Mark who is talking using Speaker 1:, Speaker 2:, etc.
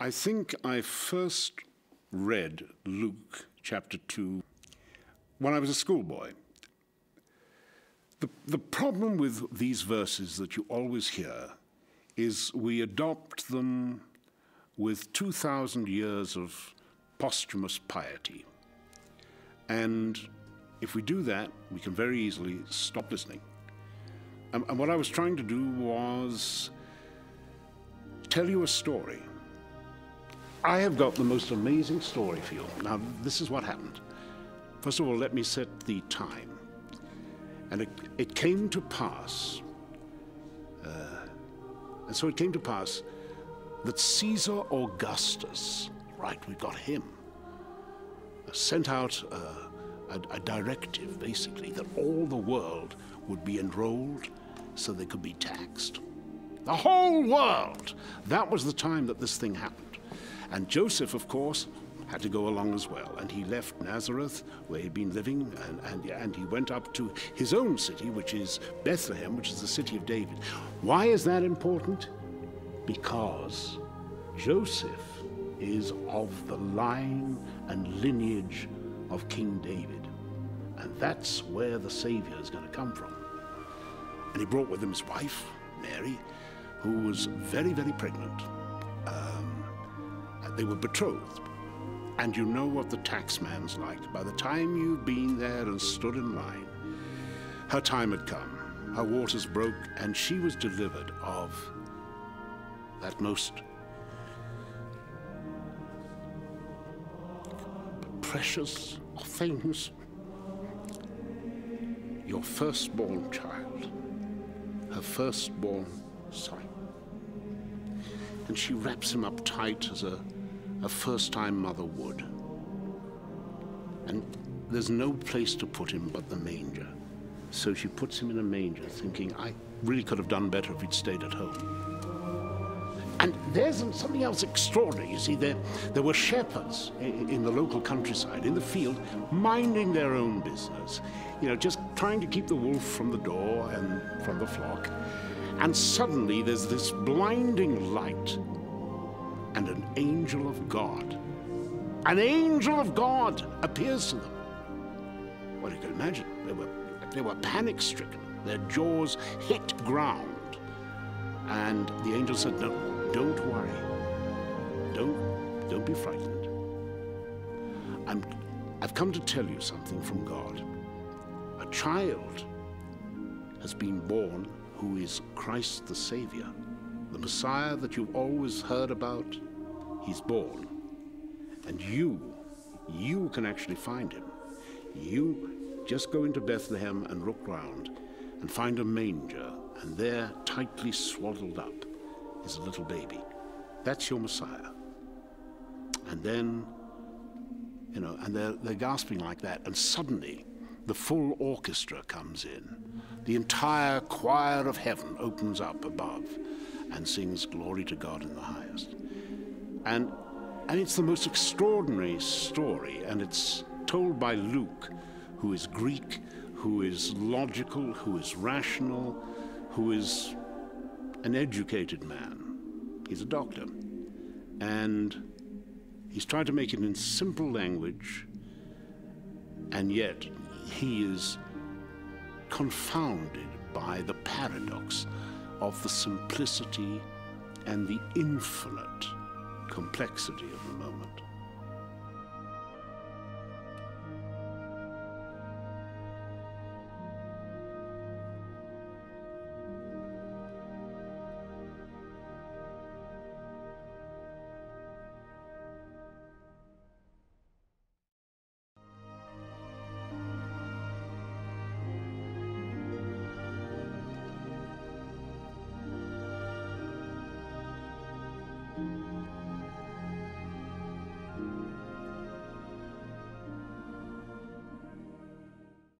Speaker 1: I think I first read Luke chapter 2 when I was a schoolboy. The, the problem with these verses that you always hear is we adopt them with 2,000 years of posthumous piety. And if we do that, we can very easily stop listening. And, and what I was trying to do was tell you a story. I have got the most amazing story for you. Now, this is what happened. First of all, let me set the time. And it, it came to pass, uh, and so it came to pass that Caesar Augustus, right, we got him, uh, sent out uh, a, a directive, basically, that all the world would be enrolled so they could be taxed. The whole world! That was the time that this thing happened. And Joseph, of course, had to go along as well. And he left Nazareth, where he'd been living, and, and, and he went up to his own city, which is Bethlehem, which is the city of David. Why is that important? Because Joseph is of the line and lineage of King David. And that's where the Savior is going to come from. And he brought with him his wife, Mary, who was very, very pregnant. They were betrothed. And you know what the taxman's like. By the time you've been there and stood in line, her time had come. Her waters broke, and she was delivered of that most precious of things your firstborn child, her firstborn son. And she wraps him up tight as a a first-time mother would. And there's no place to put him but the manger. So she puts him in a manger, thinking, I really could have done better if he'd stayed at home. And there's something else extraordinary. You see, there, there were shepherds in, in the local countryside, in the field, minding their own business. You know, just trying to keep the wolf from the door and from the flock. And suddenly there's this blinding light and an angel of God. An angel of God appears to them. Well, you can imagine, they were, they were panic stricken. Their jaws hit ground. And the angel said, No, don't worry. Don't, don't be frightened. I'm, I've come to tell you something from God. A child has been born who is Christ the Savior, the Messiah that you've always heard about he's born. And you, you can actually find him. You just go into Bethlehem and look round and find a manger, and there, tightly swaddled up, is a little baby. That's your Messiah. And then, you know, and they're, they're gasping like that, and suddenly the full orchestra comes in. The entire choir of heaven opens up above and sings glory to God in the highest. And, and it's the most extraordinary story, and it's told by Luke, who is Greek, who is logical, who is rational, who is an educated man. He's a doctor. And he's trying to make it in simple language, and yet he is confounded by the paradox of the simplicity and the infinite complexity of the moment.